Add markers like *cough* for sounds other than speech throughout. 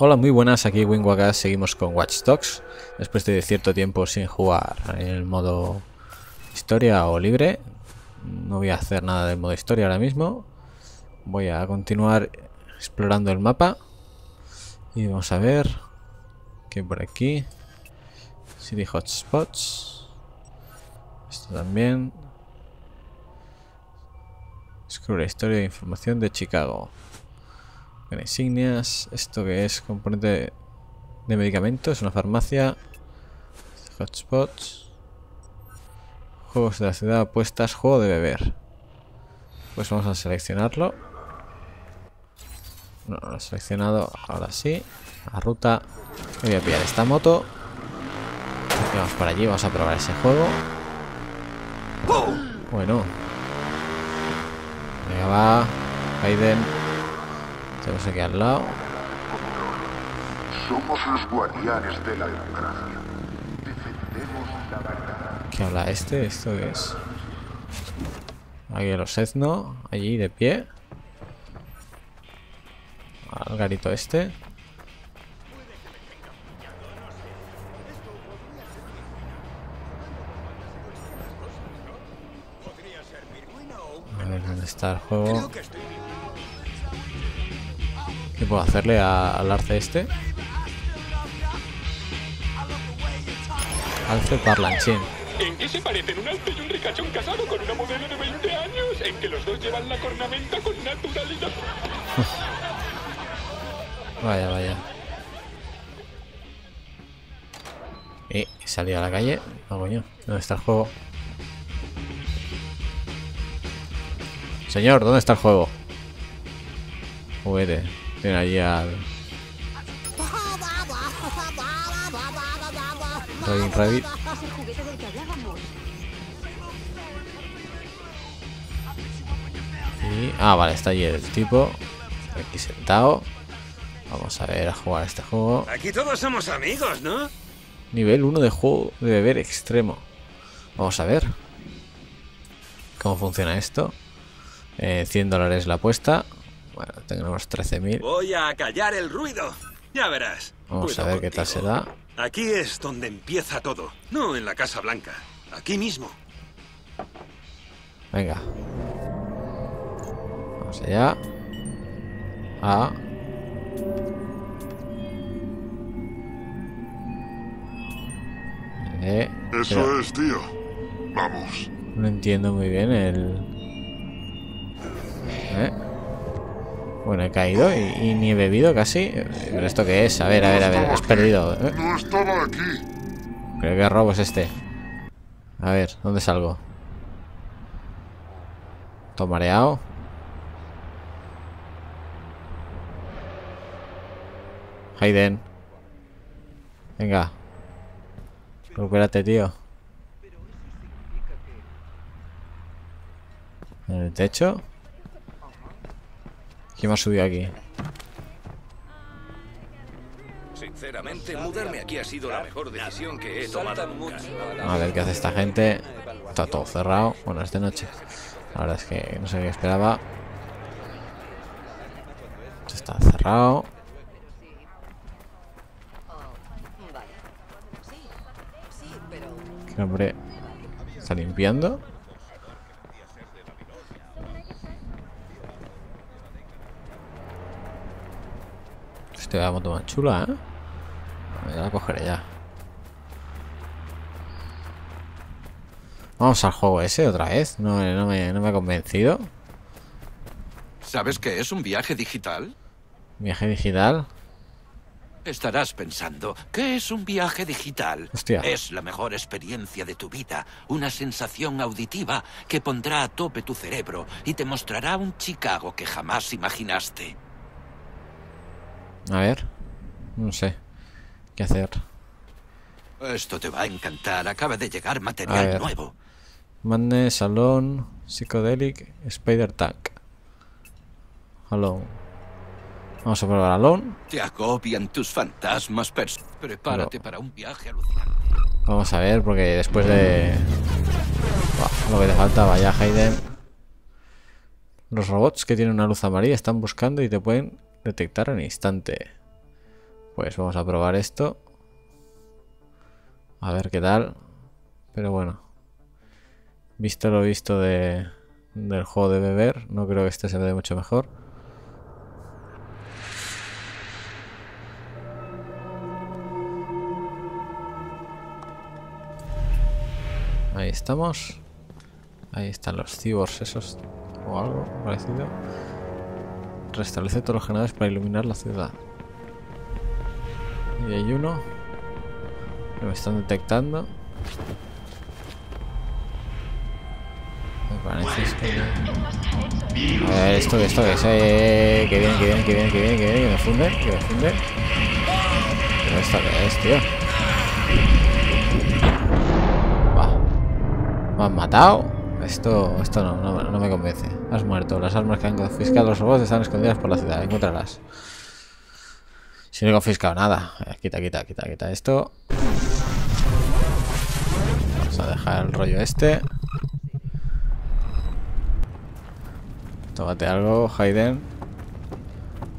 Hola, muy buenas, aquí Wingwagas, seguimos con Watch Dogs. Después de cierto tiempo sin jugar en el modo historia o libre No voy a hacer nada del modo historia ahora mismo. Voy a continuar explorando el mapa Y vamos a ver ¿Qué hay por aquí? City Hotspots. Esto también. Descubre la historia e información de Chicago insignias. Esto que es componente de medicamentos, una farmacia. Hotspots. Juegos de la ciudad apuestas, juego de beber. Pues vamos a seleccionarlo. No, lo he seleccionado. Ahora sí. La ruta. Voy a pillar esta moto. Vamos por allí, vamos a probar ese juego. Bueno. Venga, va. Aiden. Tenemos aquí al lado. Somos los guardianes de la democracia. Defendemos la verdad. ¿Qué habla este? ¿Esto qué es? Aquí los etno, allí de pie. Al garito este. A ver dónde está el juego. ¿Qué puedo hacerle al arce este? Alce parlanchín. ¿En qué se parecen un alce y un ricachón casado con una modelo de 20 años? En que los dos llevan la cornamenta con naturalidad. *laughs* vaya, vaya. Y salí a la calle. Ah, coño. ¿Dónde está el juego? Señor, ¿dónde está el juego? Juguete. Allí al... Rabbit. Y... Ah, vale, está allí el tipo. Aquí sentado. Vamos a ver a jugar este juego. Aquí todos somos amigos, ¿no? Nivel 1 de juego de beber extremo. Vamos a ver. ¿Cómo funciona esto? Eh, 100 dólares la apuesta. Bueno, tenemos 13.000. Voy a callar el ruido. Ya verás. Vamos a ver qué tal se da. Aquí es donde empieza todo. No en la Casa Blanca. Aquí mismo. Venga. Vamos allá. A. Eh, Eso es, tío. Vamos. No entiendo muy bien el... ¿Eh? Bueno, he caído y, ni he bebido casi. ¿Pero esto qué es? A ver, a ver, a ver. Has perdido. ¿eh? No estaba aquí. Creo que robo es este. A ver, ¿dónde salgo? Tomareado. Hayden. Venga. Recupérate, tío. ¿En el techo? ¿Quién me ha subido aquí? Sinceramente, mudarme aquí ha sido la mejor decisión que he tomado nunca. A ver qué hace esta gente. Está todo cerrado. Bueno, es de noche. La verdad es que no sé qué esperaba. Está cerrado. ¿Qué hombre está limpiando? Hostia, la moto más chula, ¿eh? Ya la cogeré ya. Vamos al juego ese otra vez. No, no, me, no me ha convencido. ¿Sabes qué es un viaje digital? ¿Viaje digital? Estarás pensando, ¿qué es un viaje digital? Hostia. Es la mejor experiencia de tu vida, una sensación auditiva que pondrá a tope tu cerebro y te mostrará un Chicago que jamás imaginaste. A ver. No sé. ¿Qué hacer? Esto te va a encantar. Acaba de llegar material nuevo. Mande, Salón, Psychedelic, Spider Tank. Alone. Vamos a probar Alone. Te agobian tus fantasmas, prepárate para un viaje alucinante. Vamos a ver, porque después de... lo que te falta, vaya Hayden. Los robots que tienen una luz amarilla están buscando y te pueden detectar en instante. Pues vamos a probar esto. A ver qué tal. Pero bueno. Visto lo visto de, del juego de beber, no creo que este se vea mucho mejor. Ahí estamos. Ahí están los cyborgs esos. O algo parecido. Restablece todos los generadores para iluminar la ciudad. Y hay uno. Que me están detectando. Me parece que... A ver, esto, esto, que es, eh, que viene, que viene, que viene, que viene, que viene, que me funde, que me funde. Pero esto que es, tío. Va. Me han matado. Esto, esto no, no, me convence. Has muerto. Las armas que han confiscado los robots están escondidas por la ciudad. Encontrarás. Si no he confiscado nada. Eh, Quita, quita, quita, quita esto. Vamos a dejar el rollo este. Tómate algo, Hayden.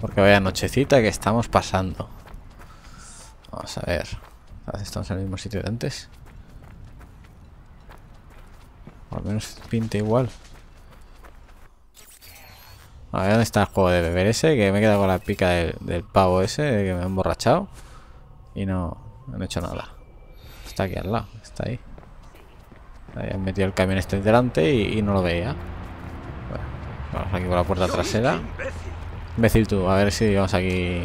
Porque vaya nochecita que estamos pasando. Vamos a ver. Estamos en el mismo sitio de antes. O al menos pinta igual. A ver dónde está el juego de beber ese, que me he quedado con la pica del, del pavo ese, que me ha emborrachado. Y no, no han hecho nada. Está aquí al lado, está ahí. Ahí han metido el camión este delante y, y no lo veía. Bueno, vamos aquí por la puerta trasera. Imbécil. Tú, a ver si vamos aquí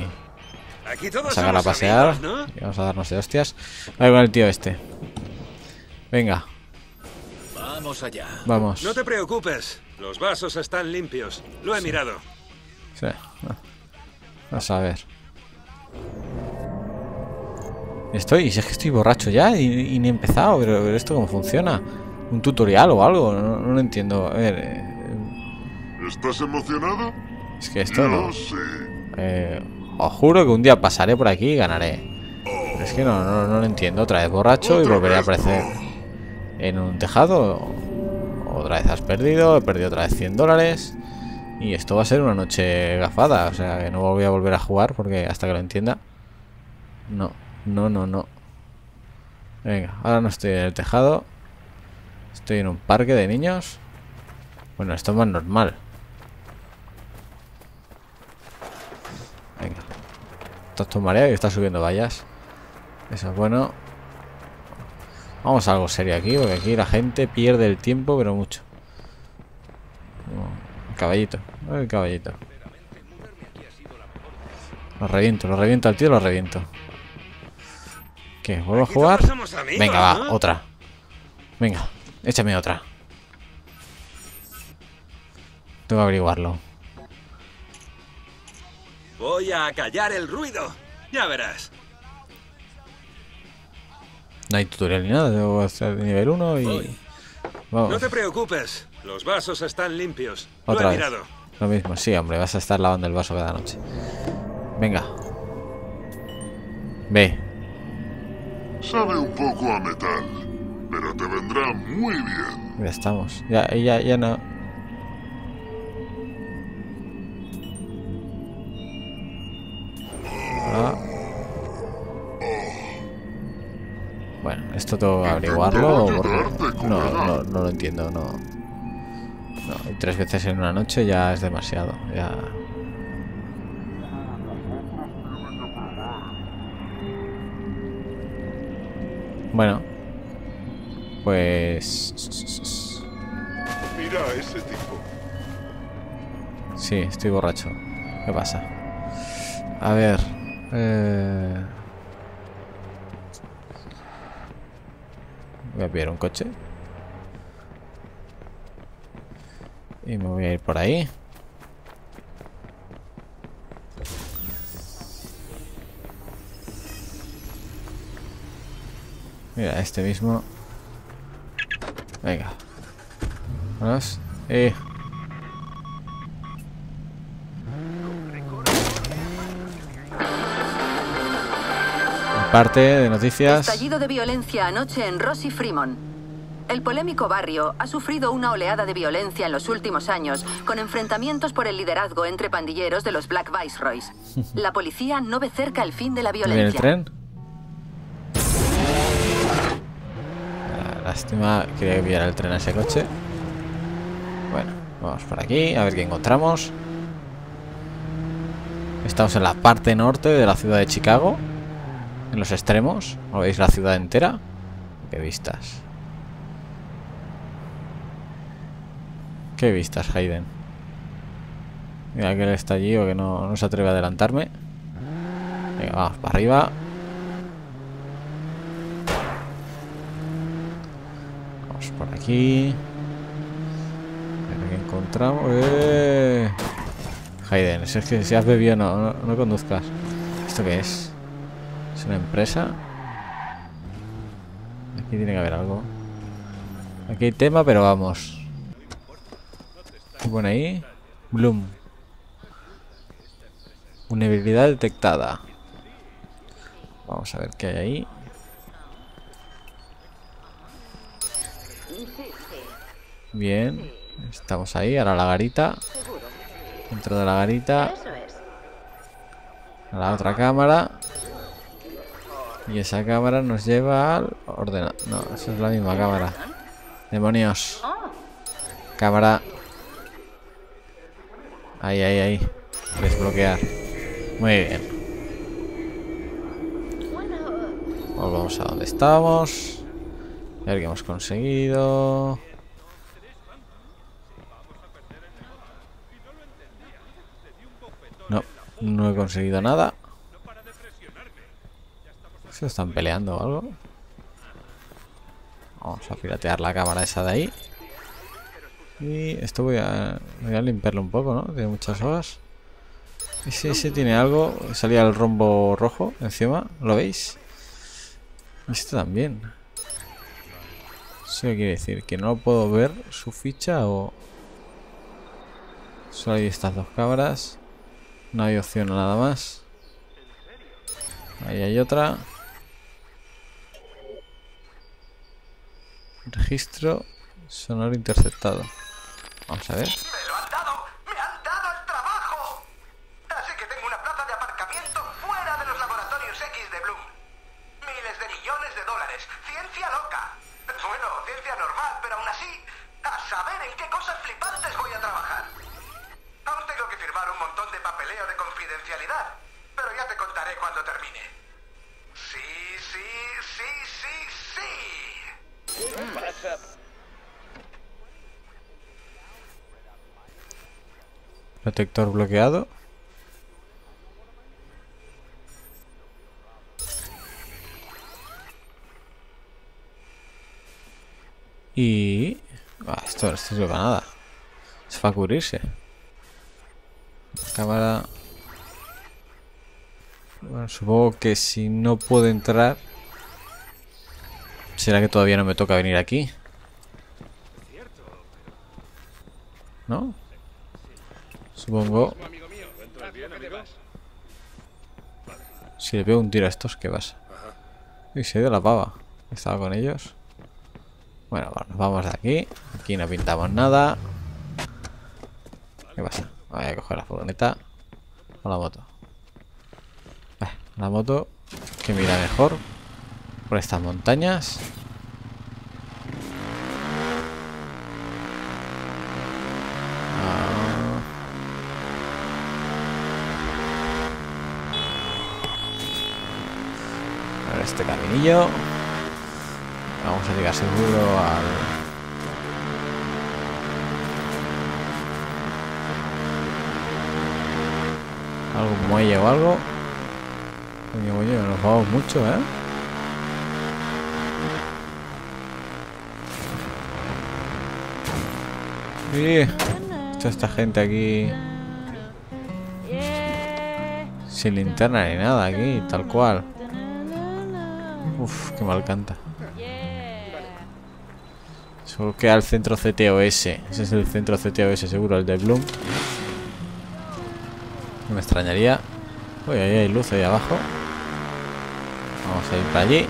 Aquí a todos sacar a somos pasear. amigos, ¿no? Y vamos a darnos de hostias. A ver con el tío este. Venga, Vamos allá. vamos. No te preocupes. Los vasos están limpios. Lo he mirado. Sí. Vamos a ver. Estoy, si es que estoy borracho ya y, y ni he empezado, pero, pero esto cómo funciona. Un tutorial o algo, no, no lo entiendo. A ver, eh, ¿Estás emocionado? es que esto no. Yo sé. Eh, os juro que un día pasaré por aquí y ganaré. Pero es que no, no, no lo entiendo. Otra vez borracho y volveré a aparecer en un tejado. Otra vez has perdido, he perdido otra vez 100 dólares. Y esto va a ser una noche gafada. O sea, que no voy a volver a jugar porque hasta que lo entienda. No, no, no, no. Venga, ahora no estoy en el tejado. Estoy en un parque de niños. Bueno, esto es más normal. Venga. Estás tu marea y está subiendo vallas. Eso es bueno. Vamos a algo serio aquí, porque aquí la gente pierde el tiempo, pero mucho. Caballito. El caballito. Lo reviento, lo reviento al tío, lo reviento. ¿Qué? ¿Vuelvo a jugar? Venga, va, otra. Venga, échame otra. Tengo que averiguarlo. Voy a callar el ruido. Ya verás. No hay tutorial ni nada, debo hacer nivel 1 y... Vamos, No te preocupes. Los vasos están limpios. otra Lo he vez. mirado. Lo mismo, sí, hombre, vas a estar lavando el vaso cada noche. Venga. Ve. Sabe un poco a metal, pero te vendrá muy bien. Ya estamos. Ya, ya, ya no. Esto tengo que averiguarlo. Porque No, no, no lo entiendo, no. No, y tres veces en una noche ya es demasiado. Ya. Bueno. Pues. Mira a ese tipo. Sí, estoy borracho. ¿Qué pasa? A ver. Eh... Voy a pillar un coche. Y me voy a ir por ahí. Mira, este mismo. Venga. Vámonos. Eh. Parte de noticias. Estallido de violencia anoche en Rossi Fremont. El polémico barrio ha sufrido una oleada de violencia en los últimos años, con enfrentamientos por el liderazgo entre pandilleros de los Black Viceroys. *laughs* La policía no ve cerca el fin de la ¿Viene el violencia. tren? Ah, Lástima, quería que viera el tren a ese coche. Bueno, vamos por aquí, a ver qué encontramos. Estamos en la parte norte de la ciudad de Chicago. En los extremos. ¿No veis la ciudad entera? Qué vistas. Qué vistas, Hayden. Mira que él está allí o que no, no se atreve a adelantarme. Venga, vamos para arriba. Vamos por aquí. A ver encontramos. ¡Eh! Hayden, es que si has bebido no, no, no conduzcas. ¿Esto qué es? ¿Es una empresa? Aquí tiene que haber algo. Aquí hay tema, pero vamos. ¿Qué pone ahí? Bloom. Vulnerabilidad detectada. Vamos a ver qué hay ahí. Bien. Estamos ahí, ahora la garita. Dentro de la garita. A la otra cámara. Y esa cámara nos lleva al ordenador. No, esa es la misma cámara. Demonios. Cámara. Ahí, ahí, ahí. Desbloquear. Muy bien. Volvamos a donde estábamos. A ver qué hemos conseguido. No, no he conseguido nada. ¿Se están peleando o algo? Vamos a piratear la cámara esa de ahí. Y esto voy a, voy a limpiarlo un poco, ¿no? Tiene muchas hojas. Ese, ese tiene algo. Salía el rombo rojo encima. ¿Lo veis? Este también. ¿Eso quiere decir? ¿Que no puedo ver su ficha o...? Solo hay estas dos cámaras. No hay opción nada más. Ahí hay otra. Registro sonoro interceptado. Vamos a ver. Detector bloqueado. Y... Ah, esto, esto no para nada. Es para cubrirse. Cámara... Bueno, supongo que si no puedo entrar... ¿Será que todavía no me toca venir aquí? ¿No? Supongo... Si le pego un tiro a estos, ¿qué pasa? Y se ido la pava. Estaba con ellos. Bueno, bueno, vamos de aquí. Aquí no pintamos nada. ¿Qué pasa? Voy a coger la furgoneta. O la moto. La moto que mira mejor. Por estas montañas. Este caminillo. Vamos a llegar seguro al... Algún muelle o algo. Coño, coño, nos vamos mucho, ¿eh? Sí. Toda esta gente aquí... Sin linterna ni nada aquí, tal cual. Uf, qué mal canta. Solo queda el centro CTOS. Ese es el centro CTOS, seguro, el de Bloom. No me extrañaría. Uy, ahí hay luz ahí abajo. Vamos a ir para allí.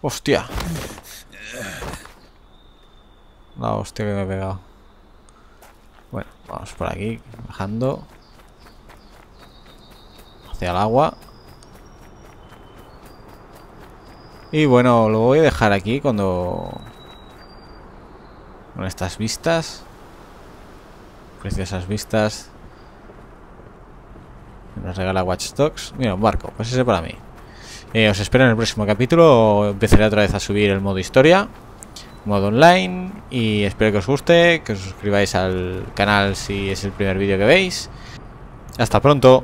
Hostia. La hostia que me he pegado. Bueno, vamos por aquí, bajando. Hacia el agua. Y bueno, lo voy a dejar aquí cuando... Con estas vistas. Preciosas vistas. Nos regala Watch Dogs. Mira, un barco. Pues ese para mí. Eh, os espero en el próximo capítulo. Empezaré otra vez a subir el modo historia. Modo online. Y espero que os guste. Que os suscribáis al canal si es el primer vídeo que veis. Hasta pronto.